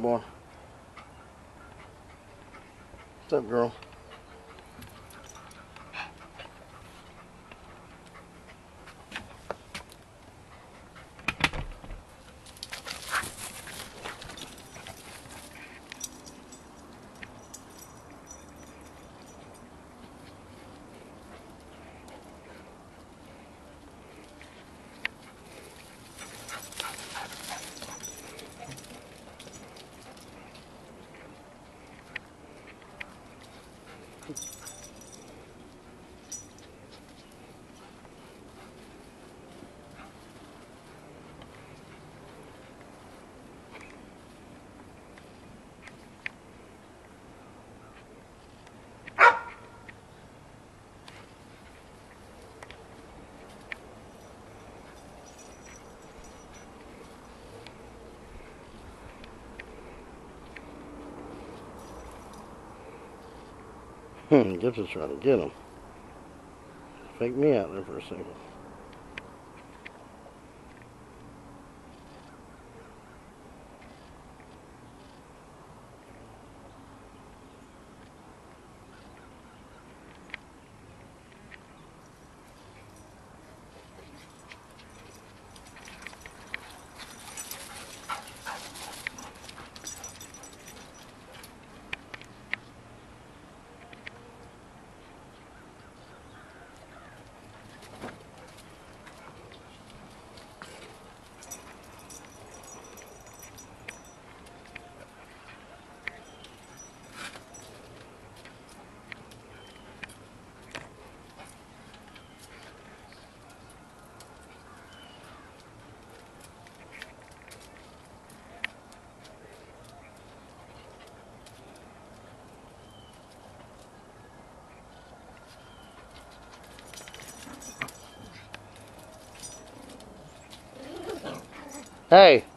boy. What's up, girl? Hmm, Gibbs is trying to get him. Fake me out there for a second. Hey.